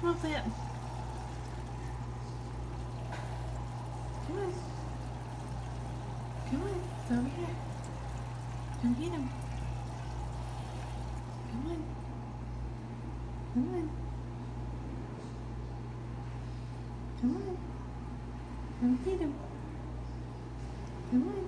Come on, play it. Come on. Come on. It's over here. Come get him. Come on. Come on. Come on. Come get him. Come on.